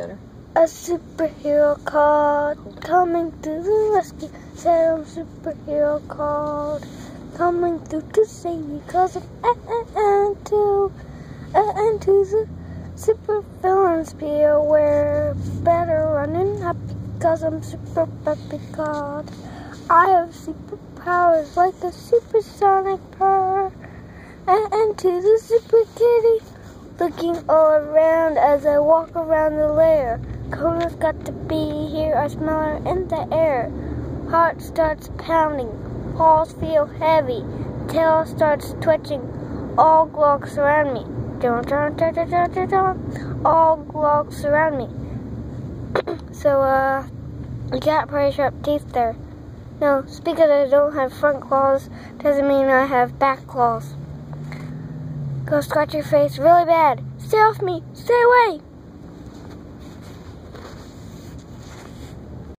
better. A superhero called, coming to the rescue. Said I'm superhero called, coming through to save you. Cause I'm N2, and to the super villains be aware. Better running up because I'm super puppy called. I have superpowers like a supersonic purr. And, N2 the super kitty, looking all around as I walk around the lair. Kona's got to be here. I smell her in the air. Heart starts pounding. Halls feel heavy. Tail starts twitching. All glocks around me. Dun, dun, dun, dun, dun, dun, dun. All glocks around me. so, uh, you got pretty sharp teeth there. No, just because I don't have front claws doesn't mean I have back claws. Go scratch your face really bad. Stay off me. Stay away.